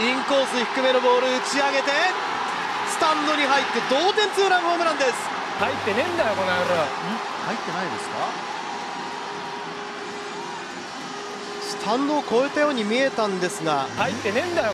インコース低めのボール打ち上げてスタンドに入って同点ツーランホームランです。入ってねえんだよこの野郎。入ってないですか？スタンドを越えたように見えたんですが入ってねえんだよ